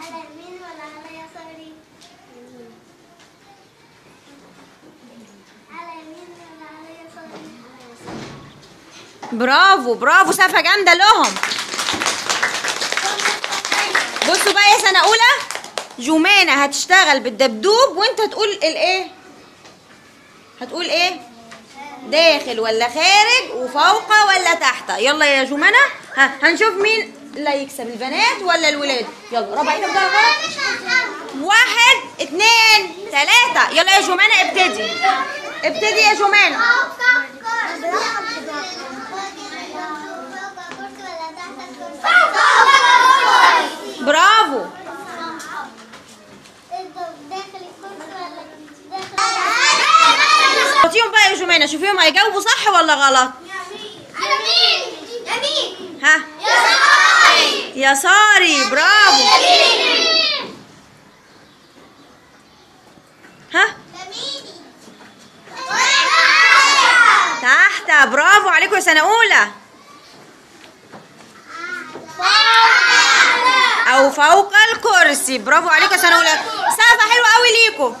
على يمين ولا على يمين ولا؟ برافو برافو سقفة جامدة لهم بصوا بقى يا سنة أولى جمانة هتشتغل بالدبدوب وانت تقول الايه؟ هتقول إيه؟ داخل ولا خارج وفوق ولا تحت. يلا يا جمانة ها هنشوف مين اللي هيكسب البنات ولا الولاد. يلا ربع إيدك غلط واحد اتنين تلاتة يلا يا جمانة ابتدي. ابتدي يا جمانة. برافو. صوتيهم بقى يا جمانة شوفيهم هيجاوبوا صح ولا غلط ها يساري برافو. ها؟ تحت برافو عليكم يا سنة أولى. أو فوق الكرسي برافو عليكم يا سنة أولى. سقفة حلوة قوي ليكم.